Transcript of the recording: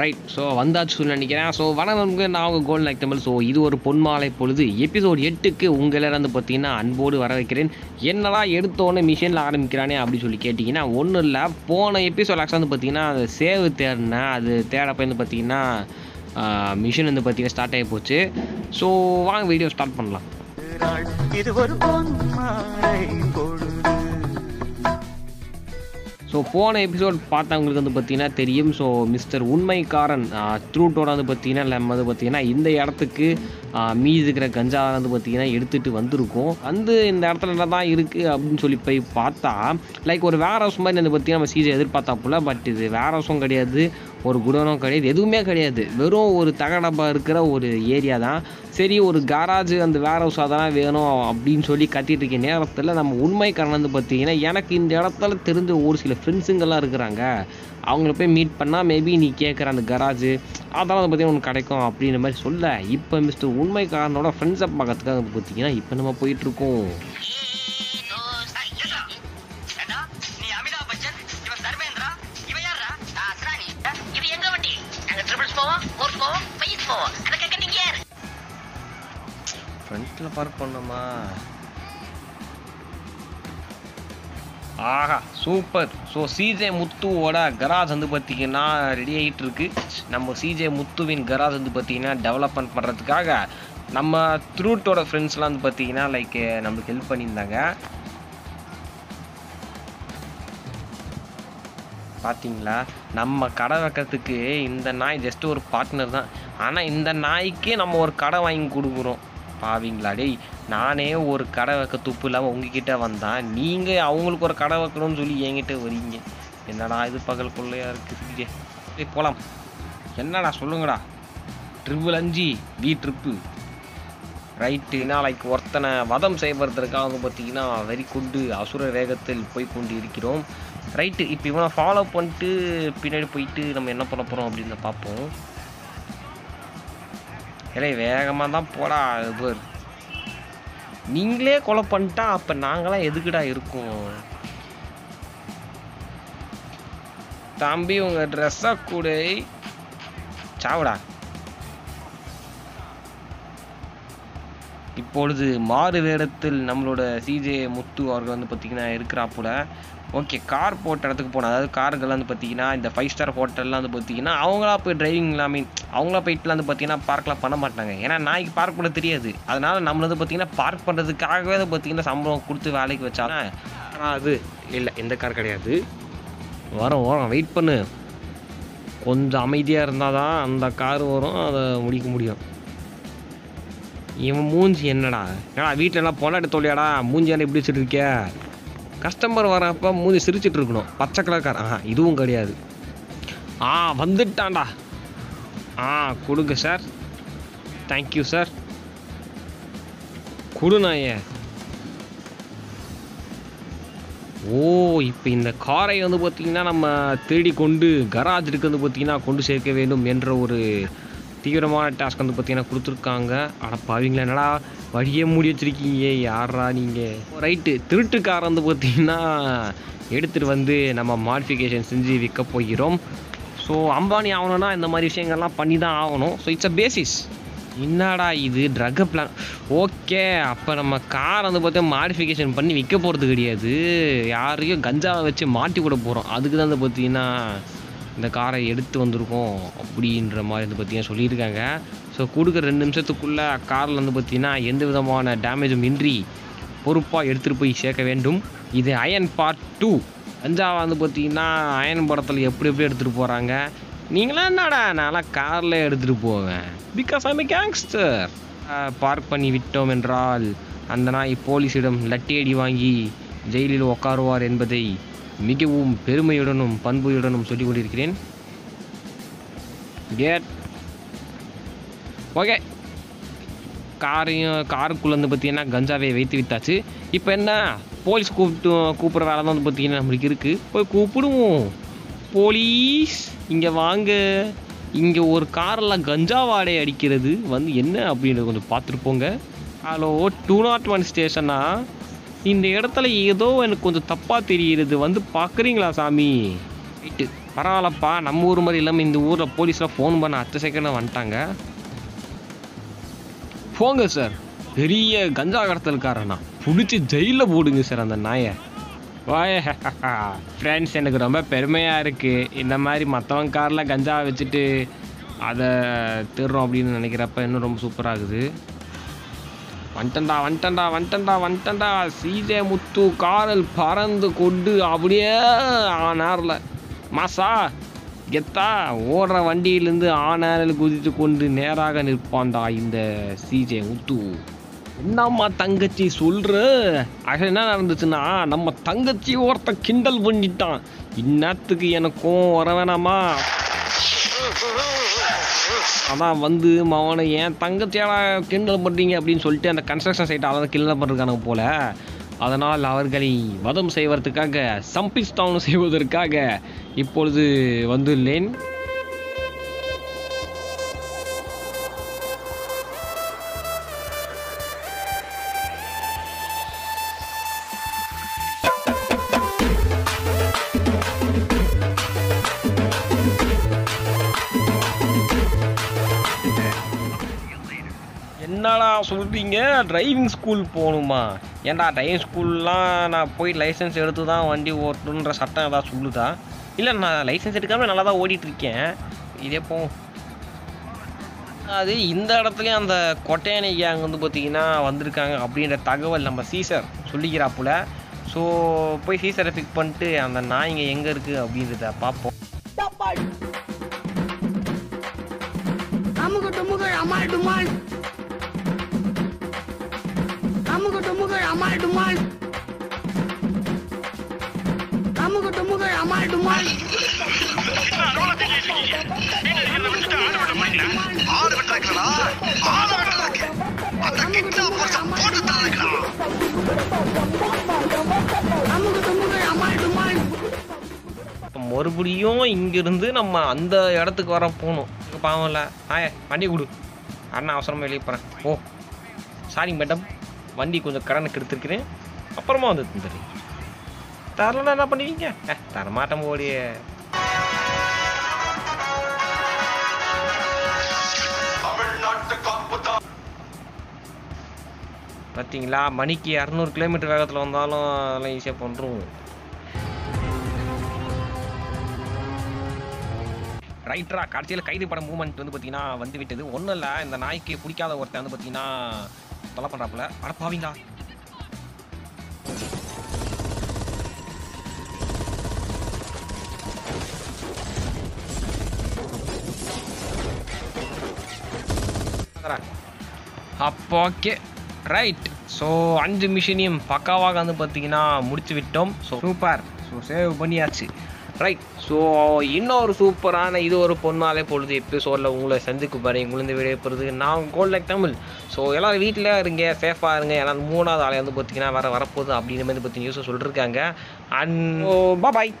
Right so வந்தாச்சு நினைக்கிறேன். So வணக்கம் நான் உங்கள் கோல்டன் லைக் தமிழ் ஸோ இது ஒரு பொன்மாலை பொழுது எபிசோட் எட்டுக்கு உங்களை வந்து பார்த்தீங்கன்னா அன்போடு வர வைக்கிறேன். என்னடா எடுத்தோன்னே மிஷினில் ஆரம்பிக்கிறானே அப்படின்னு சொல்லி கேட்டிங்கன்னா ஒன்றும் இல்லை. போன எபிசோட் ஆக்சுவலாக வந்து பார்த்தீங்கன்னா அது சேவ் தேடினேன் அது தேடப்போ வந்து பார்த்தீங்கன்னா மிஷின் வந்து பார்த்தீங்கன்னா ஸ்டார்ட் ஆகி போச்சு. ஸோ வாங்க வீடியோ ஸ்டார்ட் பண்ணலாம். இது ஒரு பொன்மாலை பொழுது. ஸோ போன எபிசோட் பார்த்தவங்களுக்கு வந்து பார்த்திங்கன்னா தெரியும். ஸோ மிஸ்டர் உண்மைக்காரன் த்ரூட்டோட வந்து பார்த்தீங்கன்னா நம்ம வந்து பார்த்தீங்கன்னா இந்த இடத்துக்கு மீதி இருக்கிற கஞ்சா வந்து பார்த்தீங்கன்னா எடுத்துகிட்டு வந்திருக்கோம். வந்து இந்த இடத்துல தான் இருக்குது அப்படின்னு சொல்லி போய் பார்த்தா லைக் ஒரு வேற ஹவுஸ் மாதிரி வந்து பார்த்தீங்கன்னா நம்ம சீஜை எதிர்பார்த்தாப்புல பட் இது வேற ஹவுஸும் கிடையாது. ஒரு குடோனும் கிடையாது எதுவுமே கிடையாது. வெறும் ஒரு தகடப்பா இருக்கிற ஒரு ஏரியா தான். சரி ஒரு காராஜ் அந்த வேர் ஹவுஸ் அதெல்லாம் வேணும் அப்படின்னு சொல்லி கத்திட்டு இருக்க நேரத்தில் நம்ம உண்மைக்காரன் வந்து பார்த்தீங்கன்னா எனக்கு இந்த இடத்துல தெரிஞ்ச ஒரு சில ஃப்ரெண்ட்ஸுங்கெல்லாம் இருக்கிறாங்க. அவங்கள போய் மீட் பண்ணால் மேபி நீ கேட்குற அந்த கராஜ் அதெல்லாம் அதை பற்றி உனக்கு கிடைக்கும் அப்படின்ற மாதிரி சொல்ல. இப்போ மிஸ்டர் உண்மைக்காரனோட ஃப்ரெண்ட்ஸை பார்க்கறதுக்காக பார்த்தீங்கன்னா இப்போ நம்ம போயிட்டுருக்கோம் ஃப்ரண்ட்டில் பார்க் பண்ணோமா. ஆஹா சூப்பர் ஸோ சிஜே முத்துவோட கராஜ் வந்து பார்த்தீங்கன்னா ரெடி ஆகிட்டு இருக்கு நம்ம சிஜே முத்துவின் கராஜ் வந்து பார்த்தீங்கன்னா டெவலப்மெண்ட் பண்ணுறதுக்காக நம்ம த்ரூட்டோட ஃப்ரெண்ட்ஸ்லாம் வந்து பார்த்தீங்கன்னா லைக் நம்மளுக்கு ஹெல்ப் பண்ணியிருந்தாங்க. பார்த்தீங்களா நம்ம கடை வைக்கிறதுக்கு இந்த நாய் ஜஸ்ட் ஒரு பார்ட்னர் தான். ஆனால் இந்த நாய்க்கே நம்ம ஒரு கடை வாங்கி கொடுக்குறோம். பாவீங்களா? டேய் நானே ஒரு கடை வைக்க துப்பு இல்லாமல் உங்ககிட்ட வந்தேன் நீங்கள் அவங்களுக்கு ஒரு கடை வைக்கணும்னு சொல்லி என்கிட்ட வரீங்க என்னடா இது பகல் கொள்ளையா இருக்குது டேய் போகலாம் என்னடா சொல்லுங்கடா. ட்ரிபிள் அஞ்சு வி ட்ரிப்பு ரைட்டு லைக் ஒருத்தனை வதம் செய்வதற்காக பார்த்தீங்கன்னா வெறி கொண்டு அசுர வேகத்தில் போய் கொண்டு இருக்கிறோம் ரைட்டு இப்போ இவனை ஃபாலோ பண்ணிட்டு பின்னாடி போயிட்டு நம்ம என்ன பண்ண போகிறோம் அப்படின்னு பார்ப்போம். இல்லை வேகமாக தான் போடா இவர் நீங்களே கொலை பண்ணிட்டா அப்போ நாங்களாம் எதுக்குடா இருக்கோம்? தம்பி உங்கள் ட்ரெஸ்ஸை கூட. சாவுடா. இப்பொழுது மாறு வேடத்தில் நம்மளோட சிஜே முத்து அவர்கள் வந்து பார்த்திங்கன்னா இருக்கிறாப்புல ஓகே கார் போட்ட இடத்துக்கு போனோம். அதாவது கார்கள் வந்து பார்த்தீங்கன்னா இந்த ஃபைவ் ஸ்டார் ஹோட்டல்லாம் வந்து பார்த்தீங்கன்னா அவங்களா போய் டிரைவிங் மீன் அவங்களா போயிட்டுலாம் வந்து பார்த்தீங்கன்னா பார்க்லாம் பண்ண மாட்டாங்க. ஏன்னா நாய்க்கு பார்க் பண்ண தெரியாது. அதனால் நம்மள வந்து பார்த்தீங்கன்னா பார்க் பண்ணுறதுக்காகவே வந்து பார்த்தீங்கன்னா சம்பளம் கொடுத்து வேலைக்கு வச்சாலும் ஆனால் அது இல்லை எந்த கார் கிடையாது. வரோம் வரோம் வெயிட் பண்ணு. கொஞ்சம் அமைதியாக இருந்தால் தான் அந்த கார் வரும். அதை முடிக்க முடியும். இவன் மூஞ்சி என்னடா? ஏடா வீட்டிலலாம் எல்லாம் பொண்டாட்டி தொல்லையாடா மூஞ்சி என்ன இப்படி வச்சுட்டு கஸ்டமர் வரப்போ மூஞ்சி சிரிச்சிட்டு இருக்கணும். பச்சை கலர் ஆ இதுவும் கிடையாது. ஆ வந்துட்டான்டா. ஆ கொடுங்க சார் தேங்க்யூ சார் கொடுண்ணா ஓ இப்போ இந்த காரை வந்து பார்த்தீங்கன்னா நம்ம தேடி கொண்டு கராஜுக்கு வந்து பார்த்தீங்கன்னா கொண்டு சேர்க்க வேண்டும் என்ற ஒரு தீவிரமான டாஸ்க் வந்து பார்த்தீங்கன்னா கொடுத்துருக்காங்க. ஆனால் பாவீங்களா என்னடா வழியே மூடி வச்சுருக்கீங்க யாரா நீங்கள் ரைட்டு திருட்டுக்காரன் வந்து பார்த்தீங்கன்னா எடுத்துகிட்டு வந்து நம்ம மாடிஃபிகேஷன் செஞ்சு விற்க போகிறோம். ஸோ அம்பானி ஆகணும்னா இந்த மாதிரி விஷயங்கள்லாம் பண்ணி தான் ஆகணும். ஸோ இட்ஸ் அ பேசிஸ் என்னடா இது ட்ரக் பிளான் ஓகே அப்போ நம்ம கார் வந்து பார்த்தா மாடிஃபிகேஷன் பண்ணி விற்க போகிறது கிடையாது. யாரையும் கஞ்சாவை வச்சு மாட்டி கூட போகிறோம் அதுக்கு தான் வந்து பார்த்தீங்கன்னா இந்த காரை எடுத்து வந்திருக்கோம் அப்படின்ற மாதிரி வந்து பார்த்தீங்கன்னா சொல்லியிருக்காங்க. ஸோ கொடுக்குற ரெண்டு நிமிஷத்துக்குள்ளே காரில் வந்து பார்த்திங்கன்னா எந்த விதமான டேமேஜும் இன்றி பொறுப்பாக எடுத்துகிட்டு போய் சேர்க்க வேண்டும். இது அயன் பார்ட் டூ அஞ்சாவது வந்து பார்த்தீங்கன்னா அயன் படத்தில் எப்படி எப்படி எடுத்துகிட்டு போகிறாங்க நீங்களாம் என்னடா நான்லாம் காரில் எடுத்துகிட்டு போவேன். Because I'm a gangster park பண்ணி விட்டோம் என்றால் அந்த நாய் போலீஸிடம் லட்டி அடி வாங்கி ஜெயிலில் உட்காருவார் என்பதை மிகவும் பெருமையுடனும் பண்புயுடனும் சொல்லிக் கொண்டிருக்கிறேன். கேட் ஓகே காரையும் காருக்குள்ளே வந்து பார்த்தீங்கன்னா கஞ்சாவை வைத்து விட்டாச்சு. இப்போ என்ன? போலீஸ் கூப்பிட்டு கூப்பிட்ற வேலை தான் வந்து பார்த்திங்கன்னா நம்மளுக்கு இருக்குது போய் கூப்பிடுவோம். போலீஸ் இங்கே வாங்க. இங்கே ஒரு காரெல்லாம் கஞ்சா வாடை அடிக்கிறது. வந்து என்ன அப்படின்றத கொஞ்சம் பார்த்துட்டு போங்க. ஹலோ டூ நாட் ஒன் ஸ்டேஷனா இந்த இடத்துல ஏதோ எனக்கு கொஞ்சம் தப்பாக தெரியுது வந்து பார்க்குறீங்களா சாமி? ரைட்டு பரவாயில்லப்பா. நம்ம ஊர் மாதிரி இல்லாமல் இந்த ஊரில் போலீஸில் ஃபோன் பண்ண அத்த செகண்டில் வந்துட்டாங்க. போங்க சார் பெரிய கஞ்சா கடத்தல்காரனா. பிடிச்சி ஜெயிலில் போடுங்க சார் அந்த நாயை. வாய. ஃப்ரெண்ட்ஸ் எனக்கு ரொம்ப பெருமையாக இருக்குது இந்த மாதிரி மற்றவங்க காரில் கஞ்சா வச்சுட்டு அதை திருறோம் அப்படின்னு நினைக்கிறப்ப இன்னும் ரொம்ப சூப்பராகுது வந்துட்டண்டா வந்துட்டண்டா வந்துட்டண்டா வந்துட்டண்டா சீதே முத்து காரல் பறந்து கொண்டு அப்படியே ஆனாரில். மாசா கெத்தா ஓடுற வண்டியிலேருந்து ஆனாரில் குதித்து கொண்டு நேராக நிற்பான்டா இந்த சிஜே முத்து. என்னம்மா தங்கச்சி சொல்கிற அது என்ன நடந்துச்சுன்னா நம்ம தங்கச்சி ஒருத்த கிண்டல் பண்ணிட்டான். இன்னத்துக்கு எனக்கும் வர வேணாமா? அதான் வந்து மவனை என் தங்கச்சியால கிண்டல் பண்ணுறீங்க அப்படின்னு சொல்லிட்டு அந்த கன்ஸ்ட்ரக்ஷன் சைட்டை அதை கிண்டல் பண்ணுறாங்க போல. அதனால் அவர்களை வதம் செய்வதற்காக சம்பிஸ்தானம் செய்வதற்காக இப்பொழுது வந்துள்ளேன். என்னடா சொல்கிறீங்க டிரைவிங் ஸ்கூல் போகணுமா ஏன்டா டிரைவிங் ஸ்கூல்லாம் நான் போய் லைசன்ஸ் எடுத்து தான் வண்டி ஓட்டணுன்ற சட்டம் ஏதாவது சொல்லுதா? இல்லை நான் லைசன்ஸ் எடுக்காமல் நல்லா தான் ஓடிட்டுருக்கேன். இதே போ. அது இந்த இடத்துலையும் அந்த கொட்டையணை கேங் வந்து பார்த்திங்கன்னா வந்திருக்காங்க அப்படின்ற தகவல் நம்ம சீசர் சொல்லிக்கிறாப்புல. ஸோ போய் சீசரை பிக் பண்ணிட்டு அந்த நாய்ங்க எங்கே இருக்குது அப்படின்றத பார்ப்போம். நமக்கு டுமுகள் அமால் டுமால் டுமுகள் அமால் டுமால் அமுக டுமுகள் அமால் டுமால் அமுகு டுமுகு அமால் டுமால் மறுபடியும் இங்கிருந்து நம்ம அந்த இடத்துக்கு வர போகணும். பாவம்ல. ஆய வண்டி கொடு. அண்ணா அவசரமாக வெளியே போகிறேன் ஓ சாரி மேடம் வண்டி கொஞ்சம் கடனுக்கு எடுத்துருக்கிறேன். அப்புறமா வந்து தந்துடுறேன். தரலன்னா என்ன பண்ணுவீங்க? ஏ தரமாட்டேன் பார்த்தீங்களா மணிக்கு இரநூறு கிலோமீட்டர் வேகத்தில் வந்தாலும் அதெல்லாம் ஈஸியாக பண்ணுறோம் ரைட்ரா கடைசியில் கைது படம் மூமெண்ட் வந்து பார்த்தீங்கன்னா வந்து விட்டது ஒன்றும் இல்லை இந்த நாய்க்கு பிடிக்காத ஒருத்தன் வந்து பார்த்தீங்கன்னா தொலை பண்ணுறாப்புல அட பாவீங்களா. அப்போ ஓகே ரைட் ஸோ அஞ்சு மிஷினையும் பக்காவாக வந்து பார்த்தீங்கன்னா முடிச்சு விட்டோம் ஸோ சூப்பர் ஸோ சேவ் பண்ணியாச்சு. ரைட் ஸோ இன்னொரு சூப்பரான இது ஒரு பொண்ணாலே பொழுது எபிசோடில் உங்களை சந்திக்கு பாருங்க உங்களுந்து விடைய போகிறது நான் கோல் லைக் தமிழ். ஸோ எல்லோரும் வீட்டில் இருங்க சேஃபாக இருங்க. ஏன்னா மூணாவது ஆலையை வந்து பார்த்தீங்கன்னா வர வரப்போகுது அப்படின்னு மாதிரி பற்றி நியூஸை சொல்லியிருக்காங்க அண்ட் பாய்